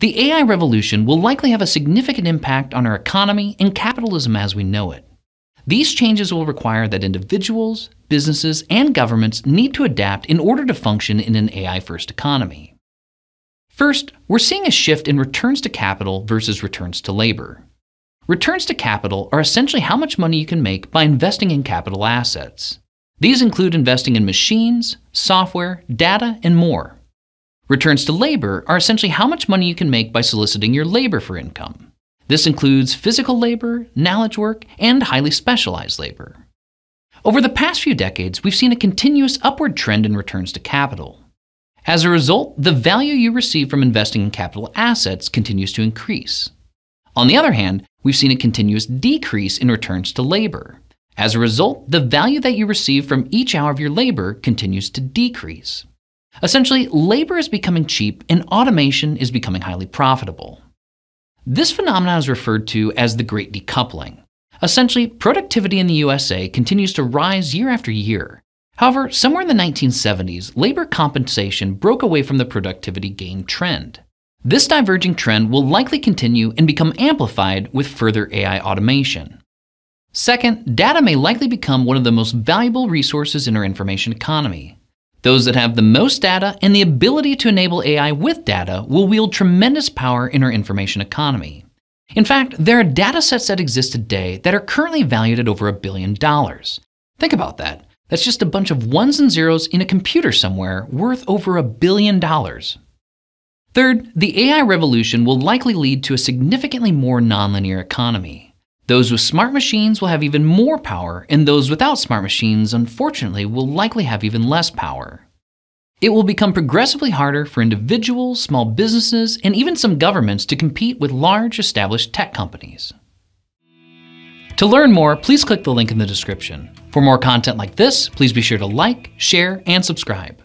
The AI revolution will likely have a significant impact on our economy and capitalism as we know it. These changes will require that individuals, businesses, and governments need to adapt in order to function in an AI first economy. First, we're seeing a shift in returns to capital versus returns to labor. Returns to capital are essentially how much money you can make by investing in capital assets. These include investing in machines, software, data, and more. Returns to labor are essentially how much money you can make by soliciting your labor for income. This includes physical labor, knowledge work, and highly specialized labor. Over the past few decades, we've seen a continuous upward trend in returns to capital. As a result, the value you receive from investing in capital assets continues to increase. On the other hand, we've seen a continuous decrease in returns to labor. As a result, the value that you receive from each hour of your labor continues to decrease. Essentially, labor is becoming cheap and automation is becoming highly profitable. This phenomenon is referred to as the Great Decoupling. Essentially, productivity in the USA continues to rise year after year. However, somewhere in the 1970s, labor compensation broke away from the productivity gain trend. This diverging trend will likely continue and become amplified with further AI automation. Second, data may likely become one of the most valuable resources in our information economy. Those that have the most data and the ability to enable AI with data will wield tremendous power in our information economy. In fact, there are data sets that exist today that are currently valued at over a billion dollars. Think about that. That's just a bunch of ones and zeros in a computer somewhere worth over a billion dollars. Third, the AI revolution will likely lead to a significantly more nonlinear economy. Those with smart machines will have even more power, and those without smart machines, unfortunately, will likely have even less power. It will become progressively harder for individuals, small businesses, and even some governments to compete with large established tech companies. To learn more, please click the link in the description. For more content like this, please be sure to like, share, and subscribe.